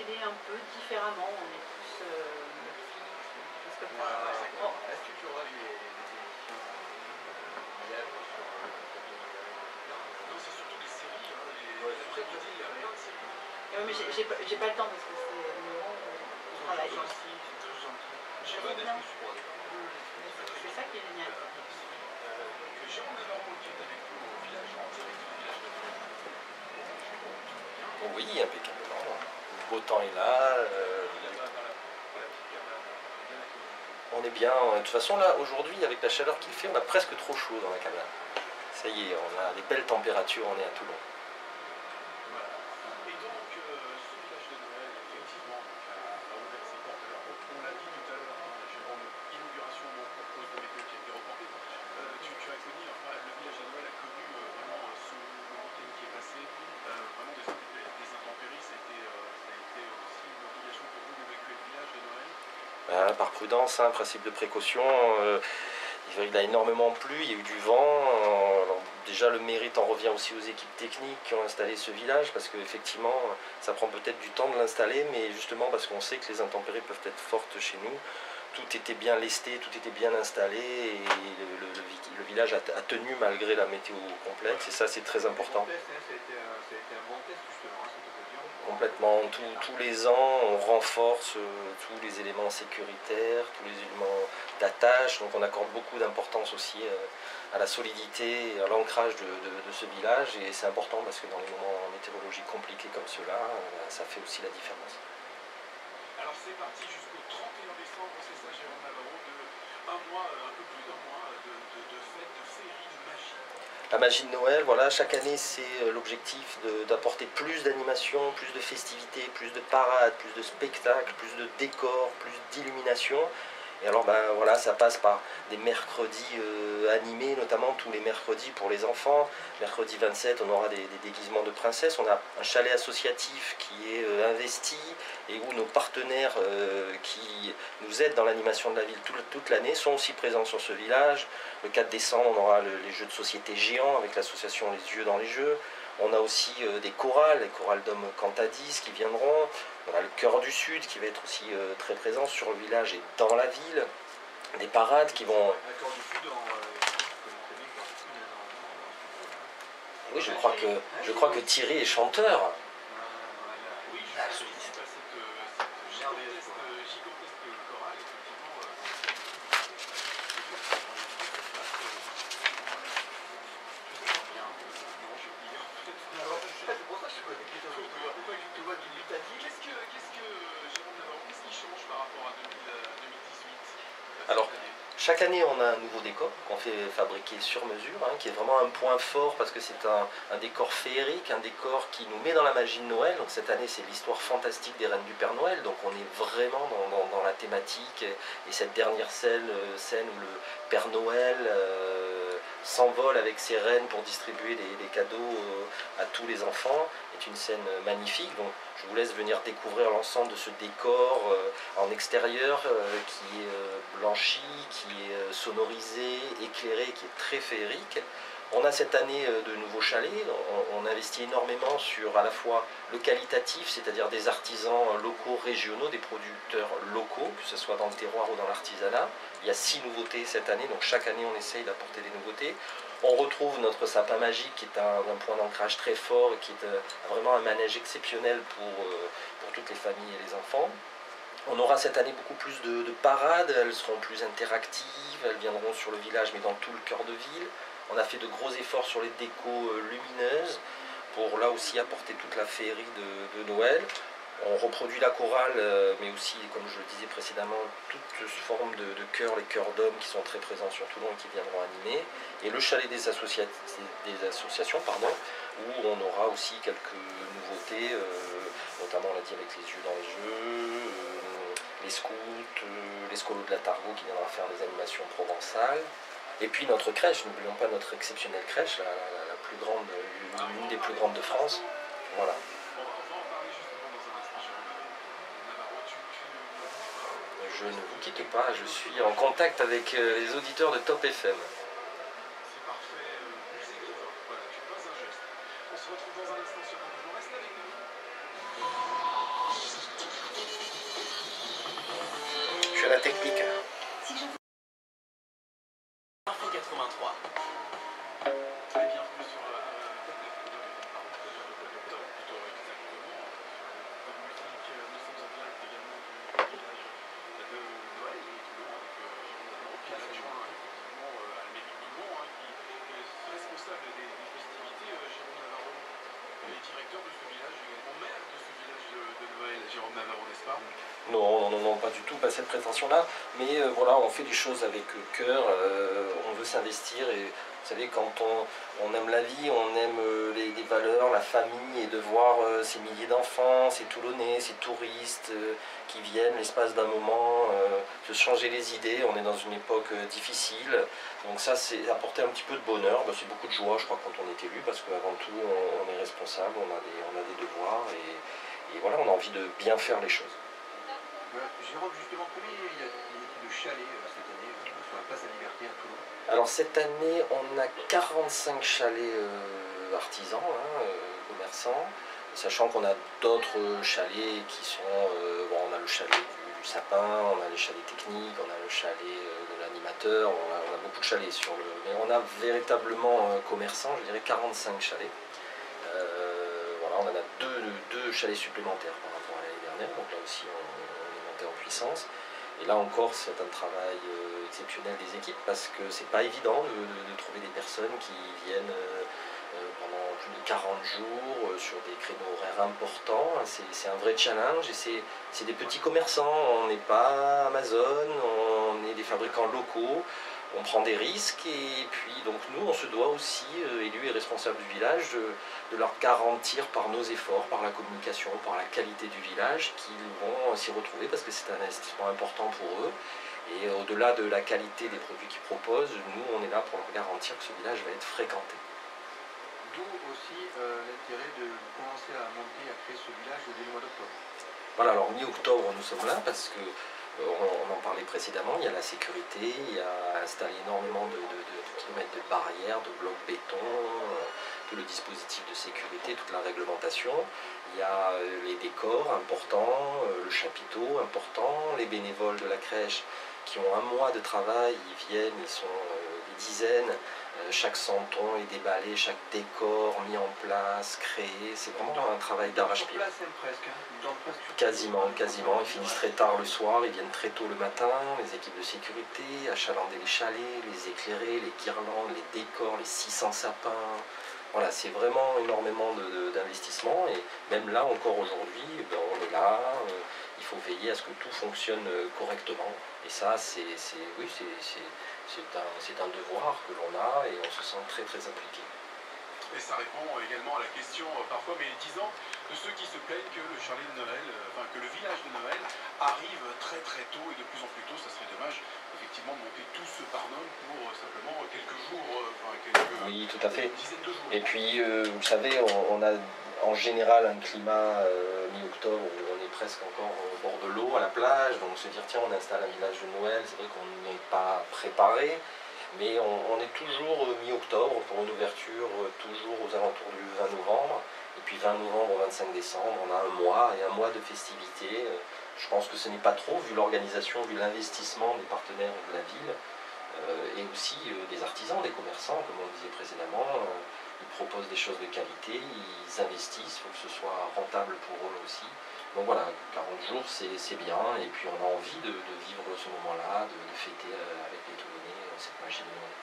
procéder un peu différemment. On est plus euh, Netflix, des choses comme ça. Oh. Est-ce que tu auras les, les émissions sur euh, de Non, c'est surtout les séries. Hein, les... Ouais, L'après-midi, il y a plein de séries. Ouais, mais j'ai pas, j'ai pas le temps parce que c'est le moment où je travaille. J'ai pas Netflix, je crois. C'est ça qui est génial. Euh, que Jérôme Navarro qui est avec nous au village, en direct du village de Noël. Oui, impeccablement. Beau temps est là. euh, on est bien. De toute façon, là, aujourd'hui, avec la chaleur qu'il fait, on a presque trop chaud dans la cabane. Ça y est, on a des belles températures, on est à Toulon. Voilà. Et donc, euh, ce village de Noël, effectivement, donc, a, a ouvert ses portes. Alors, on, on l'a dit tout à l'heure, hein, Jérôme, inauguration bon, pour cause de météo qui a été reportée. Euh, tu, tu as connu, enfin, le village de Noël a connu euh, vraiment euh, ce le week-end qui est passé, euh, vraiment des, intempé- des intempéries. Ça a, été, euh, ça a été aussi une obligation pour vous d'évacuer le village de Noël. Bah, par prudence, hein, principe de précaution. euh, il a énormément plu, il y a eu du vent. euh, déjà, le mérite en revient aussi aux équipes techniques qui ont installé ce village, parce qu'effectivement, ça prend peut-être du temps de l'installer, mais justement parce qu'on sait que les intempéries peuvent être fortes chez nous. Tout était bien lesté, tout était bien installé, et le, le- le vi- le village a, a tenu malgré la météo complexe, et ça, c'est très important. Tous- les ans, on renforce euh, tous les éléments sécuritaires, tous les éléments d'attache. Donc on accorde beaucoup d'importance aussi euh, à la solidité à l'ancrage de, ce village. Et c'est important parce que dans les moments météorologiques compliqués comme ceux-là, euh, ça fait aussi la différence. Alors, c'est parti jusqu'au 31 décembre, c'est ça, Jérôme Navarro, de un mois, un peu plus d'un mois euh, de, de, de fêtes, de féeries, de magie. La magie de Noël, voilà, chaque année c'est euh, l'objectif d'apporter plus d'animation, plus de festivités, plus de parades, plus de spectacles, plus de décors, plus d'illumination. Et alors ben voilà, ça passe par des mercredis euh, animés, notamment tous les mercredis pour les enfants. Mercredi 27, on aura des, déguisements de princesse. On a un chalet associatif qui est euh, investi et où nos partenaires euh, qui nous aident dans l'animation de la ville tout- toute l'année sont aussi présents sur ce village. Le 4 décembre, on aura le- les jeux de société géants avec l'association Les Yeux dans les Jeux. On a aussi euh, des chorales, les chorales d'hommes cantadis qui viendront. On a le Chœur du Sud qui va être aussi euh, très présent sur le village et dans la ville. Des parades qui vont... Euh, Oui, je crois que, je crois que Thierry est chanteur. Ah, voilà. Oui, je participe à cette, euh, cette gigantesque, euh, gigantesque chorale, effectivement. euh, dans laquelle je suis, euh, je suis sur place, euh, je me sens bien. Non, j'ai oublié, en fait. Alors, C'est pour ça que je connais plutôt. Pourquoi je te vois du Litanie Qu'est-ce que, qu'est-ce que, Jérôme Navarro, qu'est-ce qui change par rapport à 2000, euh, 2018 euh, Alors, cette année Chaque année, on a un nouveau décor qu'on fait fabriquer sur mesure, hein, qui est vraiment un point fort parce que c'est un, décor féerique, un décor qui nous met dans la magie de Noël. Donc cette année, c'est l'histoire fantastique des reines du Père Noël. Donc on est vraiment dans, la thématique. Et, et cette dernière scène, euh, scène où le Père Noël euh, s'envole avec ses reines pour distribuer des, cadeaux euh, à tous les enfants est une scène magnifique. Donc je vous laisse venir découvrir l'ensemble de ce décor euh, en extérieur euh, qui est euh, blanchi, qui est euh, sonorisé, éclairé, qui est très féerique. On a cette année euh, de nouveaux chalets, on, investit énormément sur à la fois le qualitatif, c'est-à-dire des artisans euh, locaux, régionaux, des producteurs locaux, que ce soit dans le terroir ou dans l'artisanat. Il y a six nouveautés cette année, donc chaque année on essaye d'apporter des nouveautés. On retrouve notre sapin magique qui est un, point d'ancrage très fort et qui est euh, vraiment un manège exceptionnel pour, toutes les familles et les enfants. On aura cette année beaucoup plus de parades, elles seront plus interactives, elles viendront sur le village mais dans tout le cœur de ville. On a fait de gros efforts sur les décos euh, lumineuses pour là aussi apporter toute la féerie de, Noël. On reproduit la chorale, euh, mais aussi, comme je le disais précédemment, toute forme de, de chœurs, les chœurs d'hommes qui sont très présents sur Toulon et qui viendront animer. Et le chalet des, associa- des associations, pardon, où on aura aussi quelques nouveautés, euh, notamment on l'a dit avec les yeux dans les jeux, euh, les scouts, les de la Targo qui viendra faire des animations provençales. Et puis notre crèche, n'oublions pas notre exceptionnelle crèche, la, plus grande, l'une des plus grandes de France. Voilà. Je ne vous quitte pas, je suis en contact avec euh, les auditeurs de Top FM. Est directeur de ce village, également maire de ce village de, de Noël. Non, non, non, pas du tout, pas cette prétention-là. Mais euh, voilà, on fait des choses avec le cœur, euh, on veut s'investir et vous savez, quand on, aime la vie, on aime euh, les, les valeurs, la famille et de voir euh, ces milliers d'enfants, ces Toulonnais, ces touristes euh, qui viennent l'espace d'un moment euh, se changer les idées. On est dans une époque euh, difficile, donc ça, c'est apporter un petit peu de bonheur. Ben, c'est beaucoup de joie, je crois, quand on est élu, parce qu'avant tout, on, est responsable, on a des, on a des devoirs et voilà, on a envie de bien faire les choses. Jérôme, justement, combien il y a de chalets euh, cette année euh, sur la place de la Liberté à Toulon Alors cette année, on a 45 chalets euh, artisans, hein, commerçants, sachant qu'on a d'autres chalets qui sont, euh, bon, on a le chalet du, du sapin, on a les chalets techniques, on a le chalet de l'animateur, on a, on a beaucoup de chalets sur le, mais on a véritablement euh, commerçants, je dirais 45 chalets. Euh, voilà, on en a deux, deux chalets supplémentaires par rapport à l'année dernière, donc là aussi on, est monté en puissance. Et là encore, c'est un travail euh, exceptionnel des équipes parce que c'est pas évident de, trouver des personnes qui viennent euh, euh, pendant plus de 40 jours sur des créneaux horaires importants. C'est c'est un vrai challenge et c'est des petits commerçants. On n'est pas Amazon, on est des fabricants locaux. On prend des risques et puis donc nous on se doit aussi, euh, élus et responsables du village, de, de leur garantir par nos efforts, par la communication, par la qualité du village, qu'ils vont s'y retrouver parce que c'est un investissement important pour eux. Et au-delà de la qualité des produits qu'ils proposent, nous, on est là pour leur garantir que ce village va être fréquenté. D'où aussi euh, l'intérêt de commencer à monter, à créer ce village dès le mois d'octobre. Voilà, alors mi-octobre, nous sommes là parce que on, on en parlait précédemment, il y a la sécurité, il y a installé énormément de, kilomètres de barrières, de blocs béton, euh, tout le dispositif de sécurité, toute la réglementation. Il y a euh, les décors importants, euh, le chapiteau important, les bénévoles de la crèche qui ont un mois de travail, ils viennent, ils sont euh, des dizaines. Euh, chaque santon est déballé, chaque décor mis en place, créé. C'est vraiment un travail d'arrache-pied. hein, Quasiment, quasiment. Ils finissent très tard le soir, ils viennent très tôt le matin. Les équipes de sécurité, achalander les chalets, les éclairer, les guirlandes, les décors, les 600 sapins. Voilà, c'est vraiment énormément d'investissement. Et même là, encore aujourd'hui, ben, on est là. euh, faut veiller à ce que tout fonctionne euh, correctement. Et ça, c'est, oui, c'est, un, c'est un devoir que l'on a et on se sent très très impliqué. Et ça répond également à la question euh, parfois méditisant de ceux qui se plaignent que le chalet de Noël, euh, enfin que le village de Noël arrive très très tôt et de plus en plus tôt. Ça serait dommage effectivement de monter tout ce barnum pour simplement quelques jours, enfin quelques Oui, tout à fait. dizaines de jours. Et puis, euh, vous savez, on, on a en général un climat euh, mi-octobre où on est presque encore de l'eau, à la plage. Donc se dire, tiens, on installe un village de Noël, c'est vrai qu'on n'y est pas préparé. Mais on, est toujours euh, mi-octobre pour une ouverture, euh, toujours aux alentours du 20 novembre. Et puis 20 novembre au 25 décembre, on a un mois et un mois de festivités. Euh, Je pense que ce n'est pas trop, vu l'organisation, vu l'investissement des partenaires de la ville, et aussi des artisans, des commerçants, comme on le disait précédemment. ils proposent des choses de qualité, ils investissent, il faut que ce soit rentable pour eux aussi. Donc voilà, 40 jours c'est c'est bien, et puis on a envie de, de vivre ce moment-là, de, de fêter euh, avec les Toulonnais euh, cette magie de Noël.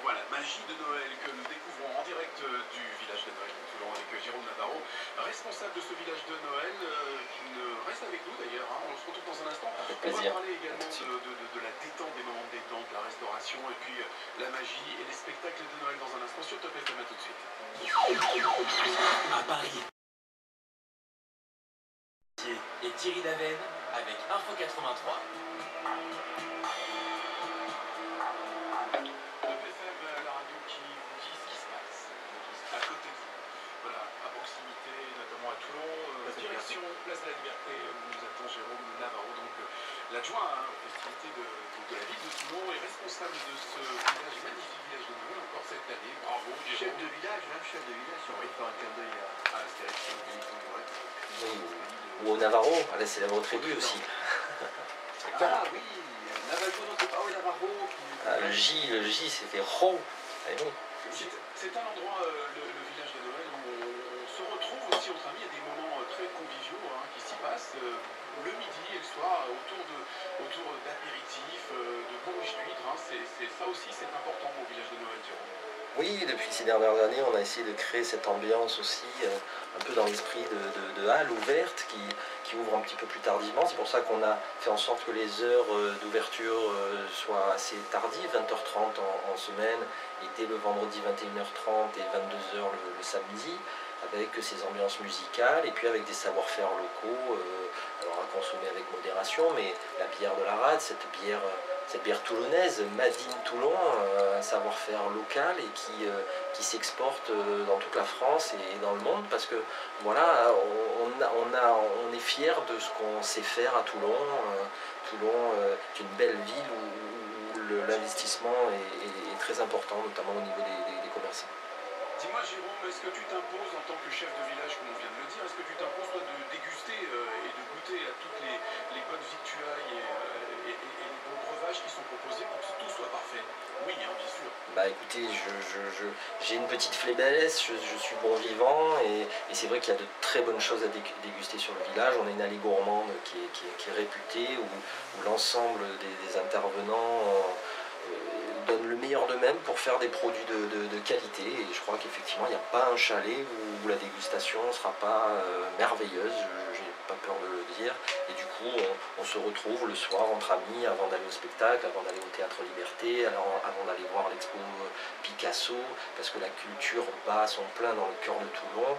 Voilà, magie de Noël que nous découvrons en direct euh, du village de Noël de Toulon avec Jérôme Navarro, responsable de ce village de Noël, euh, qui ne reste avec nous d'ailleurs. hein. On se retrouve dans un instant. Avec On va plaisir. parler également de de, de- la détente, des moments de détente, la restauration et puis euh, la magie et les spectacles de Noël dans un instant sur Top FM. À tout de suite. À Paris. Et Thierry Daven avec Info 83. Top FM, euh, la radio qui vous dit ce qui se passe à côté de vous. Voilà, à proximité, notamment à Toulon, euh, direction Place de la Liberté, où nous attend Jérôme Navarro, donc euh, l'adjoint hein, aux festivités de, de- de la ville de Toulon et responsable de ce village, magnifique village de Noël encore cette année. Bravo, Chef Jérôme. de village, hein, chef de village, si on peut faire un clin d'œil à, à Astérix, Ou au Navarro, à la célèbre tribu aussi. Ah, Ah oui, Navarro. Ah, le J, le J, c'était Ro. Oui. C'est un endroit, euh, le, le village de Noël, où on, on se retrouve aussi entre amis. Il y a des moments euh, très conviviaux hein, qui s'y passent. euh, le midi et le soir, euh, autour de autour d'apéritifs, euh, de bouches d'huîtres. hein. Ça aussi, c'est important au village de Noël, Jérôme. Oui, depuis ces dernières années, on a essayé de créer cette ambiance aussi, euh, un peu dans l'esprit de, halle ouverte qui, ouvre un petit peu plus tardivement. C'est pour ça qu'on a fait en sorte que les heures euh, d'ouverture euh, soient assez tardives, 20h30 en, semaine, et dès le vendredi 21h30 et 22h le, samedi, avec ces ambiances musicales et puis avec des savoir-faire locaux, alors à consommer avec modération, mais la bière de la rade, cette bière cette bière toulonnaise, Made in Toulon, euh, un savoir-faire local et qui, euh, qui s'exporte euh, dans toute la France et dans le monde parce que voilà, on, a- on, est fier de ce qu'on sait faire à Toulon. Toulon est une belle ville où, l'investissement est, très important, notamment au niveau des, commerçants. Dis-moi, Jérôme, est-ce que tu t'imposes en tant que chef de village, comme on vient de le dire, est-ce que tu t'imposes toi de déguster et de goûter à toutes les, les bonnes victuailles et, euh, et- et- et les bons qui sont proposés pour que tout soit parfait Oui, hein, bien sûr. Bah écoutez, j'ai une petite faiblesse, je, suis bon vivant et, c'est vrai qu'il y a de très bonnes choses à dé- déguster sur le village. On a une allée gourmande qui est, qui réputée où, l'ensemble des, intervenants euh, donnent le meilleur d'eux-mêmes pour faire des produits de, qualité et je crois qu'effectivement il n'y a pas un chalet où, la dégustation ne sera pas euh, merveilleuse, j'ai pas peur de le dire coup on, se retrouve le soir entre amis avant d'aller au spectacle, avant d'aller au Théâtre Liberté, avant d'aller voir l'expo Picasso, parce que la culture bat son plein dans le cœur de Toulon.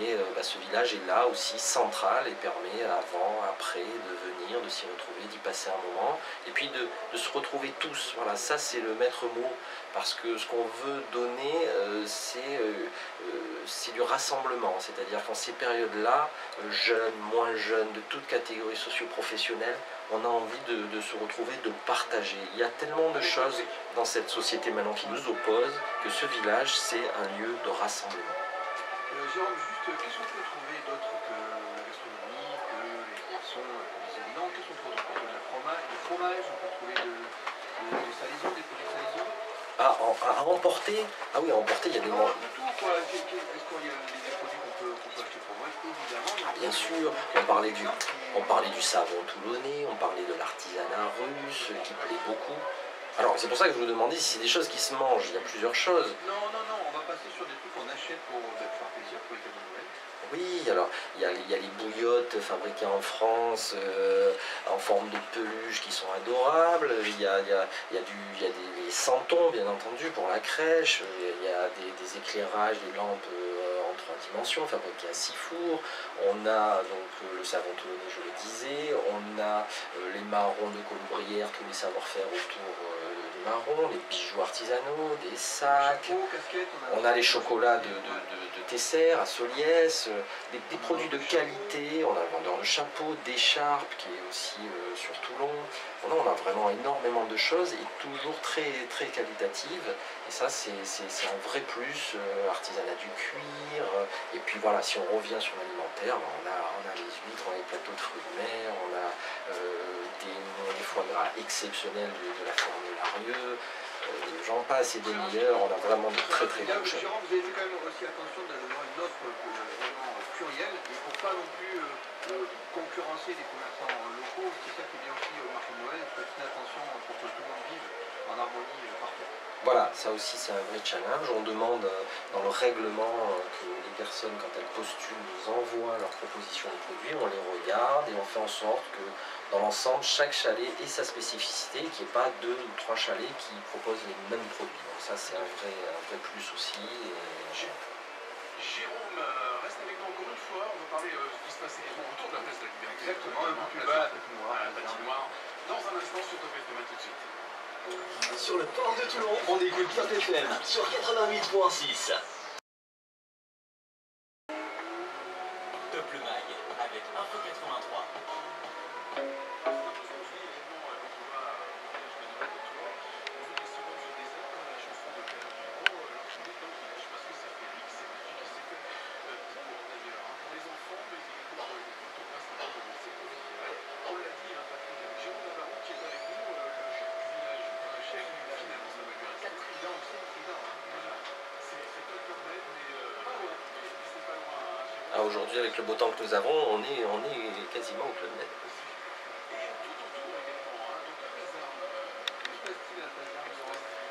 Et euh, bah, ce village est là aussi central et permet avant, après de venir, de s'y retrouver, d'y passer un moment. Et puis de, se retrouver tous. Voilà, ça c'est le maître mot. Parce que ce qu'on veut donner, euh, c'est euh, euh, du rassemblement. C'est-à-dire qu'en ces périodes-là, euh, jeunes, moins jeunes, de toutes catégories socio-professionnelles, on a envie de, de se retrouver, de partager. Il y a tellement de choses dans cette société maintenant qui nous oppose que ce village, c'est un lieu de rassemblement. Euh, Jérôme, juste, qu'est-ce qu'on peut trouver d'autre que la gastronomie, que les poissons, les aliments? Qu'est-ce qu'on peut trouver de la fromage, du fromage, on peut trouver de, de- des salaisons, des produits de salaison? Ah, en- à, emporter Ah oui, à emporter, il y a des Non, tout Est-ce qu'il y a des, produits qu'on peut, qu'on peut acheter pour moi? Évidemment. il y a Bien sûr, on parlait du, on parlait du savon toulonnais, on parlait de l'artisanat russe qui plaît beaucoup. Alors, c'est pour ça que je vous demandais si c'est des choses qui se mangent. Il y a plusieurs choses. Non, non, non, on va passer sur des trucs qu'on achète pour faire plaisir pour les. Oui, alors il y a, il y a les bouillottes fabriquées en France euh, en forme de peluche qui sont adorables. Il y a, il y a- il y a du, il y a des santons, bien entendu, pour la crèche. Il y a des, des éclairages, des lampes dimensions à six fours. On a donc euh, le savon toulonnais, je le disais. On a euh, les marrons de Colombrière, tous les savoir-faire autour euh, du marron, les bijoux artisanaux, des sacs. On a les chocolats de, de, de, de Tesser à Soliès, euh, des, produits de qualité. On a le vendeur de chapeaux, d'écharpes qui est aussi euh, sur Toulon. On a, vraiment énormément de choses et toujours très, très qualitatives. Et ça, c'est un vrai plus. euh, artisanat du cuir. et puis voilà, si on revient sur l'alimentaire, ben, on a, les huîtres, on a les plateaux de fruits de mer, on a des, foie gras exceptionnels de, de la ferme Larieux. Euh, J'en passe et des meilleurs. On a vraiment de très très choses. Jérôme, vous avez fait quand même aussi attention d'avoir une offre euh, vraiment plurielle et pour pas non plus euh, euh, concurrencer les commerçants locaux. C'est ça qui est bien aussi au marché de Noël. Il faut faire une attention pour que tout le monde vive en harmonie euh, partout. Voilà, ça aussi c'est un vrai challenge. On demande euh, dans le règlement euh, que les personnes, quand elles postulent, nous envoient leurs propositions de produits, on les regarde et on fait en sorte que dans l'ensemble, chaque chalet ait sa spécificité, qu'il n'y ait pas deux ou trois chalets qui proposent les mêmes produits. Donc ça c'est un vrai, un vrai plus aussi. et Jérôme, euh, reste avec nous encore une fois. On va parler euh, ce qui se passe également autour de la place de la Liberté. Exactement, un peu plus Place- bas, la patinoire. à la patinoire. Dans un instant sur Top FM, à tout de suite. Sur le port de Toulon, on écoute Top FM sur 88.6. avec le beau temps que nous avons, on est, on est quasiment au Club Med.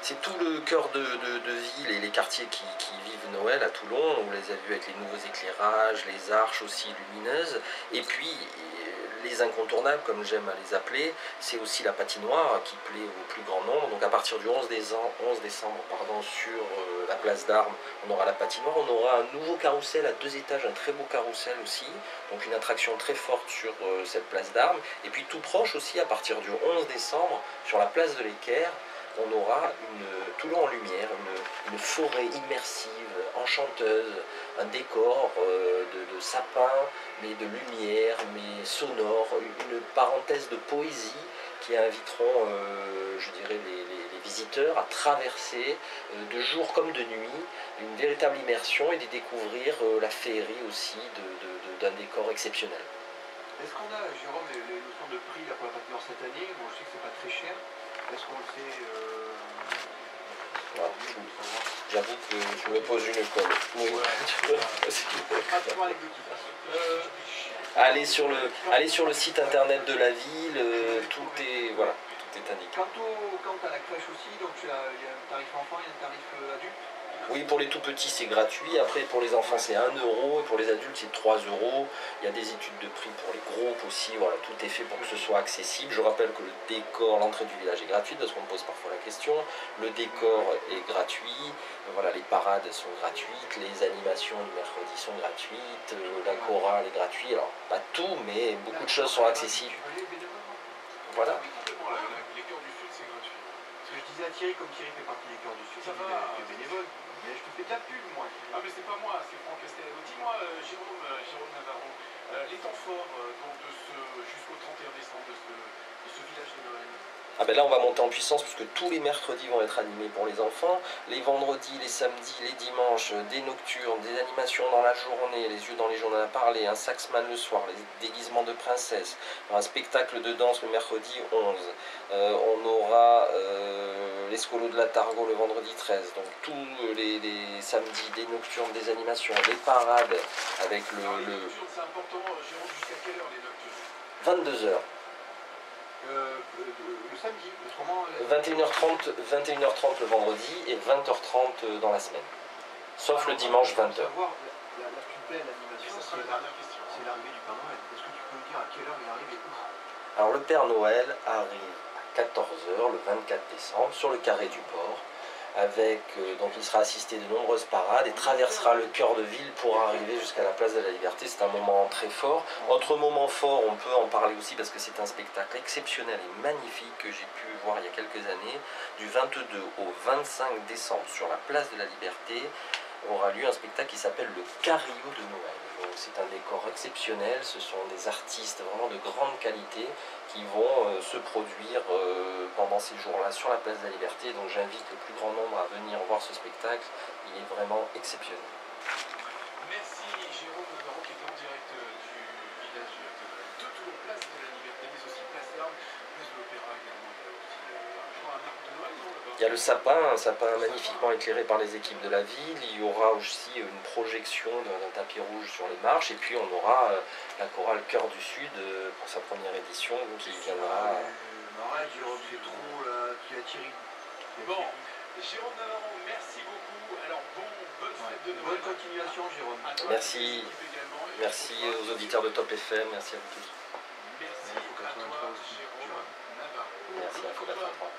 C'est tout le cœur de, ville et les quartiers qui, vivent Noël à Toulon. On les a vus avec les nouveaux éclairages, les arches aussi lumineuses. Et puis, les incontournables, comme j'aime à les appeler, c'est aussi la patinoire qui plaît au plus grand nombre. Donc à partir du 11 décembre, 11 décembre pardon, sur euh, la place d'Armes, on aura la patinoire. On aura un nouveau carrousel à deux étages, un très beau carrousel aussi. Donc une attraction très forte sur euh, cette place d'Armes. Et puis tout proche aussi, à partir du 11 décembre, sur la place de l'Équerre, on aura une Toulon en lumière, une, forêt immersive, enchanteuse, un décor euh, de, de sapins, mais de lumière, mais sonore, une parenthèse de poésie qui inviteront, euh, je dirais, les, visiteurs à traverser euh, de jour comme de nuit une véritable immersion et de découvrir la féerie aussi d'un décor exceptionnel. Est-ce qu'on a, Jérôme, les, notions de prix pour la cette année? Bon, je sais que c'est pas très cher. Est-ce qu'on le sait euh... Ah. J'avoue que je me pose une colle. Oui. Euh, allez, sur le, allez sur le site internet de la ville, euh, tout est, voilà, tout est indiqué. quant, au, quant à la crèche aussi, donc il y a un tarif enfant, il y a un tarif adulte. Oui, pour les tout petits, c'est gratuit. Après, pour les enfants, c'est 1 euro. Et pour les adultes, c'est 3 euros. Il y a des études de prix pour les groupes aussi. Voilà, tout est fait pour que ce soit accessible. Je rappelle que le décor, l'entrée du village est gratuite parce qu'on me pose parfois la question. Le décor est gratuit. Les parades sont gratuites. Les animations du mercredi sont gratuites. euh, La chorale est gratuite. Alors, pas tout, mais beaucoup de choses sont accessibles. Voilà. Oui, complètement, la- la- les cœurs du Sud, c'est gratuit. Parce que je disais à Thierry, comme Thierry fait partie des cœurs du Sud, Ça il va. est bénévole. Mais je te fais de la pub, moi. Ah mais c'est pas moi, c'est Franck Castello. Dis-moi, euh, Jérôme, euh, Jérôme Navarro, euh, les temps forts donc de ce jusqu'au 31 décembre de ce, de ce village de Noël. Ah ben là on va monter en puissance puisque tous les mercredis vont être animés pour les enfants, les vendredis, les samedis, les dimanches, des nocturnes, des animations dans la journée, les yeux dans les journaux à parler, un saxman le soir, les déguisements de princesse, un spectacle de danse le mercredi 11, Euh, on aura euh, l'escolo de la Targo le vendredi 13, donc tous les, les samedis, des nocturnes, des animations, des parades avec le, les le nocturnes, c'est important, euh, Jérôme, jusqu'à quelle heure les nocturnes? 22h. Euh, euh, le samedi, autrement. euh, 21h30, 21h30 le vendredi et 20h30 dans la semaine. Sauf le dimanche Pour 20h. savoir, la, la- la plus belle Et animation, ça sera c'est la dernière question. c'est l'arrivée du Père Noël. Est-ce que tu peux me dire à quelle heure il arrive et où Alors le Père Noël arrive à 14h le 24 décembre sur le carré du port. Avec, euh, il sera assisté de nombreuses parades et traversera le cœur de ville pour arriver jusqu'à la place de la Liberté. C'est un moment très fort. Autre moment fort, on peut en parler aussi parce que c'est un spectacle exceptionnel et magnifique que j'ai pu voir il y a quelques années. Du 22 au 25 décembre sur la place de la Liberté aura lieu un spectacle qui s'appelle le Cario de Noël. C'est un décor exceptionnel, ce sont des artistes vraiment de grande qualité qui vont euh, se produire euh, pendant ces jours-là sur la place de la Liberté. Donc j'invite le plus grand nombre à venir voir ce spectacle, il est vraiment exceptionnel. Merci Jérôme Navarro qui était en direct euh, du village de, de Toulon, place de la Liberté, mais aussi place d'Armes, place de l'Opéra également. Il y a aussi euh, un jour un arbre de Noël, non là-bas Il y a le sapin, un sapin magnifiquement éclairé par les équipes de la ville. Il y aura aussi une projection d'un tapis rouge sur les marches. Et puis on aura euh, la chorale Cœur du Sud euh, pour sa première édition qui viendra. Euh, Arrête, Jérôme, c'est trop là. Tu as Thierry. Tu as Bon. Jérôme Navarro, merci beaucoup. Alors bon, bonne fête de Noël. Bonne continuation, Jérôme. Toi, Merci. Merci aux auditeurs de Top FM, merci à vous tous. Merci Il à 83 toi. Jérôme Navarro. Merci à. 33.